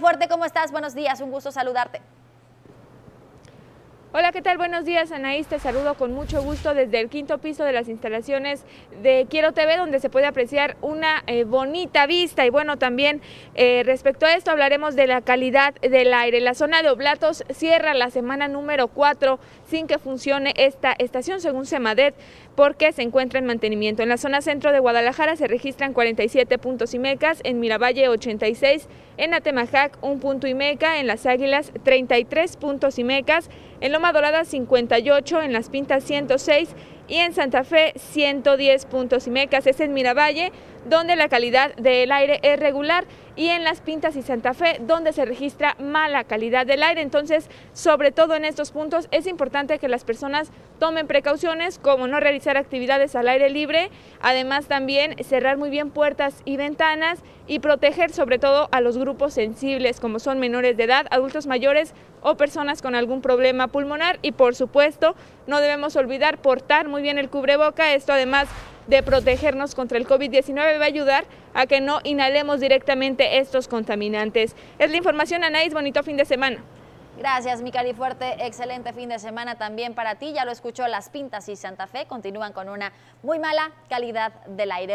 Fuerte, ¿cómo estás? Buenos días, un gusto saludarte. Hola, ¿qué tal? Buenos días, Anaís. Te saludo con mucho gusto desde el quinto piso de las instalaciones de Quiero TV, donde se puede apreciar una eh, bonita vista. Y bueno, también eh, respecto a esto hablaremos de la calidad del aire. La zona de Oblatos cierra la semana número 4 sin que funcione esta estación, según Semadet, porque se encuentra en mantenimiento. En la zona centro de Guadalajara se registran 47 puntos y mecas, en Miravalle 86, en Atemajac un punto y meca, en Las Águilas 33 puntos y mecas, en Loma Dorada 58, en Las Pintas 106 y en Santa Fe 110 puntos y mecas. Es en Miravalle donde la calidad del aire es regular y en Las Pintas y Santa Fe donde se registra mala calidad del aire. Entonces, sobre todo en estos puntos es importante que las personas tomen precauciones como no realizar actividades al aire libre, además también cerrar muy bien puertas y ventanas y proteger sobre todo a los grupos sensibles como son menores de edad, adultos mayores o personas con algún problema pulmonar y por supuesto no debemos olvidar portar muy bien el cubreboca, esto además de protegernos contra el COVID-19 va a ayudar a que no inhalemos directamente estos contaminantes. Es la información, Anaís, bonito fin de semana. Gracias, mi Fuerte. Excelente fin de semana también para ti. Ya lo escuchó, Las Pintas y Santa Fe continúan con una muy mala calidad del aire.